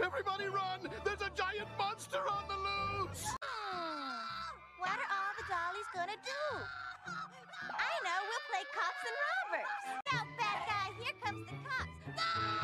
Everybody run! There's a giant monster on the loose! What are all the dollies gonna do? I know, we'll play cops and robbers. Now, bad guy, here comes the cops.